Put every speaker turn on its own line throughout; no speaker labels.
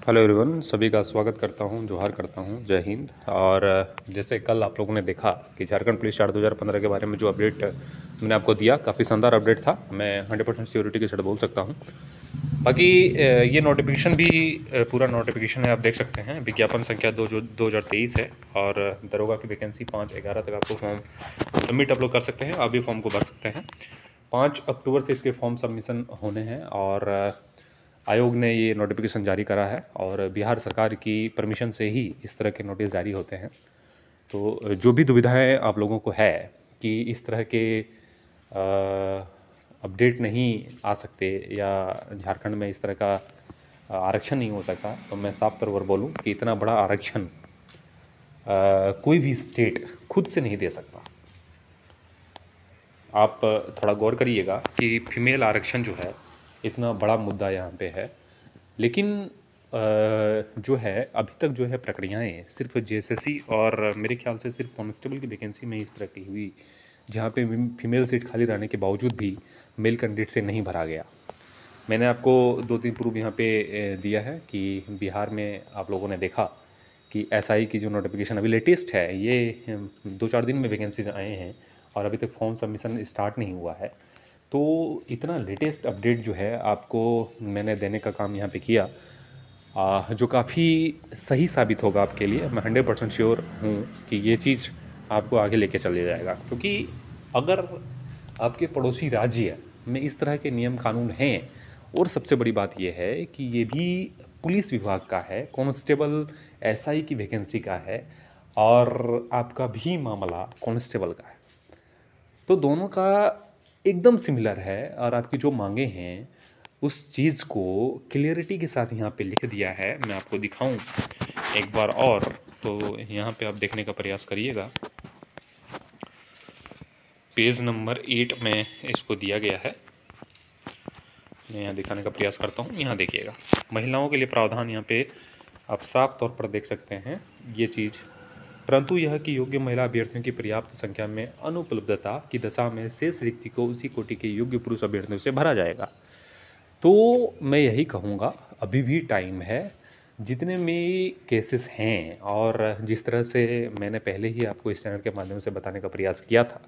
Hello everyone, सभी का स्वागत करता हूँ, जोहार करता हूँ, जय हिंद। और जैसे कल आप लोगों ने देखा कि झारखंड पुलिस चार 2015 के बारे में जो अपडेट मैंने आपको दिया, काफ़ी शानदार अपडेट था। मैं 100 परसेंट सिक्योरिटी के साथ बोल सकता हूँ। बाकी ये नोटिफिकेशन भी पूरा नोटिफिकेशन है, आप देख सकते हैं। विज्ञापन संख्या दो जो, दो हज़ार तेईस है, और दरोगा की वैकेंसी पाँच ग्यारह तक आपको फॉर्म सबमिट आप लोग कर सकते हैं, आप भी फॉर्म को भर सकते हैं। पाँच अक्टूबर से इसके फॉर्म सबमिशन होने हैं, और आयोग ने ये नोटिफिकेशन जारी करा है और बिहार सरकार की परमिशन से ही इस तरह के नोटिस जारी होते हैं। तो जो भी दुविधाएँ आप लोगों को है कि इस तरह के अपडेट नहीं आ सकते या झारखंड में इस तरह का आरक्षण नहीं हो सकता तो मैं साफ़ तौर पर बोलूँ कि इतना बड़ा आरक्षण कोई भी स्टेट खुद से नहीं दे सकता। आप थोड़ा गौर करिएगा कि फीमेल आरक्षण जो है इतना बड़ा मुद्दा यहाँ पे है। लेकिन जो है, अभी तक जो है प्रक्रियाएँ सिर्फ़ जे और मेरे ख्याल से सिर्फ़ कॉन्स्टेबल की वैकेंसी में इस तरह की हुई, जहाँ पे फीमेल सीट खाली रहने के बावजूद भी मेल कैंडिडेट से नहीं भरा गया। मैंने आपको दो तीन प्रूफ यहाँ पे दिया है कि बिहार में आप लोगों ने देखा कि एसआई की जो नोटिफिकेशन अभी लेटेस्ट है, ये दो चार दिन में वैकेंसीज आए हैं और अभी तक फॉर्म सबमिशन स्टार्ट नहीं हुआ है। तो इतना लेटेस्ट अपडेट जो है आपको मैंने देने का काम यहाँ पे किया आ, जो काफ़ी सही साबित होगा आपके लिए। मैं हंड्रेड परसेंट श्योर हूँ कि ये चीज़ आपको आगे लेके चले जाएगा। क्योंकि अगर आपके पड़ोसी राज्य में इस तरह के नियम कानून हैं और सबसे बड़ी बात यह है कि ये भी पुलिस विभाग का है कांस्टेबल एसआई की वैकेंसी का है और आपका भी मामला कांस्टेबल का है। तो दोनों का एकदम सिमिलर है और आपकी जो मांगे हैं, उस चीज़ को क्लियरिटी के साथ यहाँ पे लिख दिया है। मैं आपको दिखाऊँ एक बार और तो यहाँ पे आप देखने का प्रयास करिएगा। पेज नंबर एट में इसको दिया गया है। मैं यहाँ दिखाने का प्रयास करता हूँ। यहाँ देखिएगा। महिलाओं के लिए प्रावधान यहाँ पे आप साफ़ तौर पर देख सकते हैं। ये चीज़ परंतु यह कि योग्य महिला अभ्यर्थियों की पर्याप्त संख्या में अनुपलब्धता की दशा में शेष रिक्ति को उसी कोटि के योग्य पुरुष अभ्यर्थियों से भरा जाएगा। तो मैं यही कहूँगा, अभी भी टाइम है, जितने भी केसेस हैं और जिस तरह से मैंने पहले ही आपको इस चैनल के माध्यम से बताने का प्रयास किया था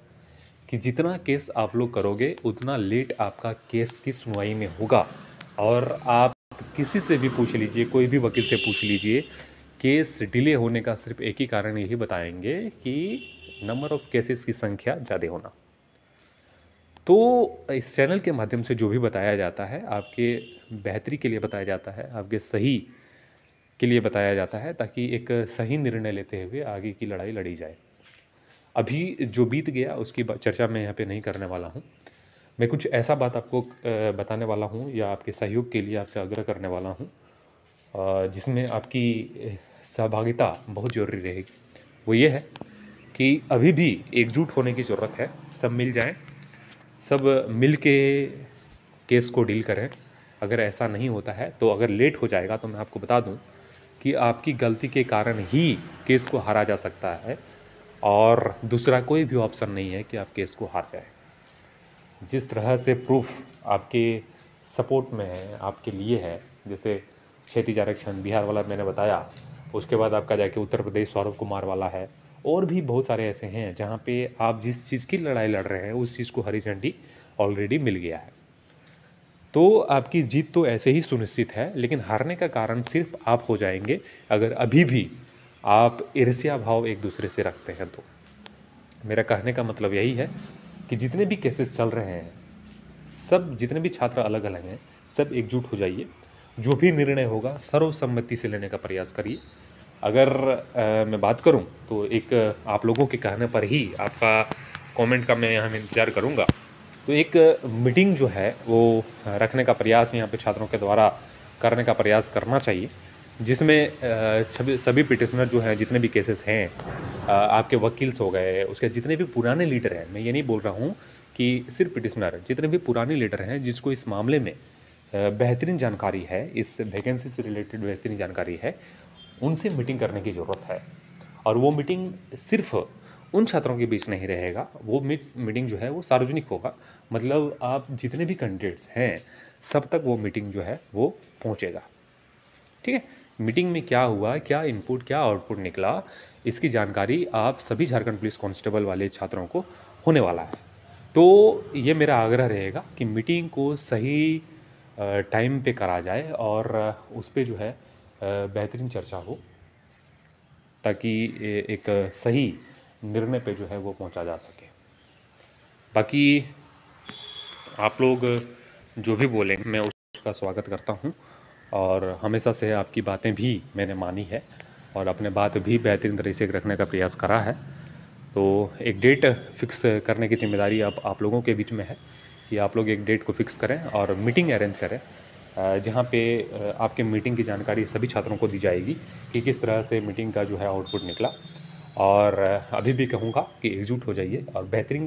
कि जितना केस आप लोग करोगे, उतना लेट आपका केस की सुनवाई में होगा। और आप किसी से भी पूछ लीजिए, कोई भी वकील से पूछ लीजिए केस डिले होने का सिर्फ़ एक ही कारण यही बताएँगे कि नंबर ऑफ़ केसेस की संख्या ज़्यादा होना। तो इस चैनल के माध्यम से जो भी बताया जाता है, आपके बेहतरी के लिए बताया जाता है, आपके सही के लिए बताया जाता है, ताकि एक सही निर्णय लेते हुए आगे की लड़ाई लड़ी जाए। अभी जो बीत गया, उसकी चर्चा मैं यहाँ पे नहीं करने वाला हूँ। मैं कुछ ऐसा बात आपको बताने वाला हूँ या आपके सहयोग के लिए आपसे आग्रह करने वाला हूँ जिसमें आपकी सहभागिता बहुत ज़रूरी रहेगी। वो ये है कि अभी भी एकजुट होने की ज़रूरत है। सब मिल जाएँ, सब मिल के केस को डील करें। अगर ऐसा नहीं होता है तो अगर लेट हो जाएगा तो मैं आपको बता दूँ कि आपकी गलती के कारण ही केस को हारा जा सकता है और दूसरा कोई भी ऑप्शन नहीं है कि आप केस को हार जाए। जिस तरह से प्रूफ आपके सपोर्ट में है, आपके लिए है, जैसे क्षतिज आरक्षण, बिहार वाला मैंने बताया। उसके बाद आपका जाके उत्तर प्रदेश सौरभ कुमार वाला है। और भी बहुत सारे ऐसे हैं जहाँ पे आप जिस चीज़ की लड़ाई लड़ रहे हैं, उस चीज़ को हरी झंडी ऑलरेडी मिल गया है। तो आपकी जीत तो ऐसे ही सुनिश्चित है, लेकिन हारने का कारण सिर्फ़ आप हो जाएँगे अगर अभी भी आप ईर्ष्या भाव एक दूसरे से रखते हैं तो। मेरा कहने का मतलब यही है कि जितने भी केसेस चल रहे हैं, सब जितने भी छात्र अलग अलग हैं, सब एकजुट हो जाइए। जो भी निर्णय होगा सर्वसम्मति से लेने का प्रयास करिए। अगर आ, मैं बात करूँ तो एक आप लोगों के कहने पर ही आपका कमेंट का मैं यहाँ इंतज़ार करूँगा। तो एक मीटिंग जो है वो रखने का प्रयास यहाँ पे छात्रों के द्वारा करने का प्रयास करना चाहिए जिसमें सभी पिटिशनर जो हैं जितने भी केसेस हैं आपके वकील्स हो गए उसके जितने भी पुराने लीडर हैं मैं ये नहीं बोल रहा हूँ कि सिर्फ़ पिटिशनर जितने भी पुराने लीडर हैं जिसको इस मामले में बेहतरीन जानकारी है, इस वैकेंसी से रिलेटेड बेहतरीन जानकारी है। उनसे मीटिंग करने की ज़रूरत है। और वो मीटिंग सिर्फ़ उन छात्रों के बीच नहीं रहेगा, वो मीटिंग जो है वो सार्वजनिक होगा। मतलब आप जितने भी कैंडिडेट्स हैं, सब तक वो मीटिंग जो है वो पहुँचेगा। ठीक है? मीटिंग में क्या हुआ, क्या इनपुट क्या आउटपुट निकला, इसकी जानकारी आप सभी झारखंड पुलिस कांस्टेबल वाले छात्रों को होने वाला है। तो ये मेरा आग्रह रहेगा कि मीटिंग को सही टाइम पे करा जाए और उस पर जो है बेहतरीन चर्चा हो ताकि एक सही निर्णय पे जो है वो पहुँचा जा सके। बाकी आप लोग जो भी बोलें मैं उसका स्वागत करता हूँ और हमेशा से आपकी बातें भी मैंने मानी है और अपने बात भी बेहतरीन तरीके से रखने का प्रयास करा है। तो एक डेट फिक्स करने की ज़िम्मेदारी अब आप, आप लोगों के बीच में है। कि आप लोग एक डेट को फिक्स करें और मीटिंग अरेंज करें जहाँ पे आपके मीटिंग की जानकारी सभी छात्रों को दी जाएगी कि किस तरह से मीटिंग का जो है आउटपुट निकला। और अभी भी कहूँगा कि एकजुट हो जाइए और बेहतरीन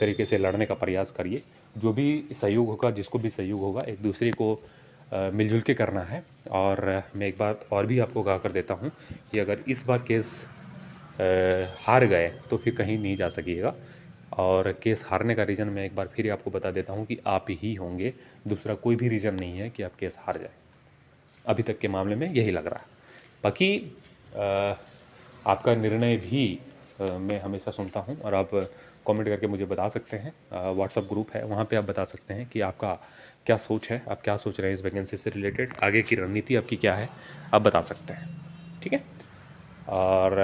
तरीके से लड़ने का प्रयास करिए। जो भी सहयोग होगा, जिसको भी सहयोग होगा, एक दूसरे को मिलजुल के करना है। और मैं एक बात और भी आपको कहा कर देता हूँ कि अगर इस बार केस हार गए तो फिर कहीं नहीं जा सकिएगा। और केस हारने का रीज़न मैं एक बार फिर आपको बता देता हूँ कि आप ही होंगे। दूसरा कोई भी रीज़न नहीं है कि आप केस हार जाए। अभी तक के मामले में यही लग रहा है। बाकी आपका निर्णय भी आ, मैं हमेशा सुनता हूँ और आप कमेंट करके मुझे बता सकते हैं। व्हाट्सअप ग्रुप है वहाँ पे आप बता सकते हैं कि आपका क्या सोच है आप क्या सोच रहे हैं इस वैकेंसी से रिलेटेड आगे की रणनीति आपकी क्या है आप बता सकते हैं। ठीक है? और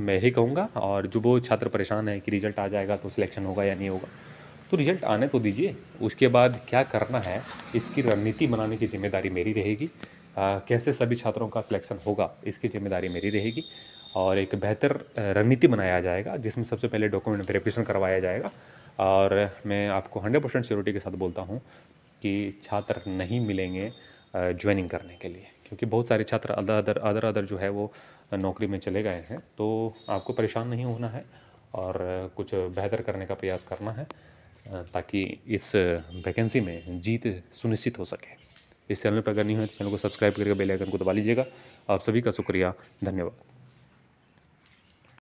मैं ही कहूँगा और जो वो छात्र परेशान है कि रिज़ल्ट आ जाएगा तो सिलेक्शन होगा या नहीं होगा तो रिज़ल्ट आने तो दीजिए। उसके बाद क्या करना है, इसकी रणनीति बनाने की ज़िम्मेदारी मेरी रहेगी। कैसे सभी छात्रों का सिलेक्शन होगा, इसकी ज़िम्मेदारी मेरी रहेगी और एक बेहतर रणनीति बनाया जाएगा, जिसमें सबसे पहले डॉक्यूमेंट वेरिफिकेशन करवाया जाएगा। और मैं आपको हंड्रेड परसेंट सिक्योरिटी के साथ बोलता हूँ कि छात्र नहीं मिलेंगे ज्वाइनिंग करने के लिए। क्योंकि बहुत सारे छात्र अदर अदर अदर अदर जो है वो नौकरी में चले गए हैं। तो आपको परेशान नहीं होना है और कुछ बेहतर करने का प्रयास करना है ताकि इस वैकेंसी में जीत सुनिश्चित हो सके। इस चैनल पर अगर नहीं हो तो चैनल को सब्सक्राइब करके बेल आइकन को दबा लीजिएगा। आप सभी का शुक्रिया। धन्यवाद।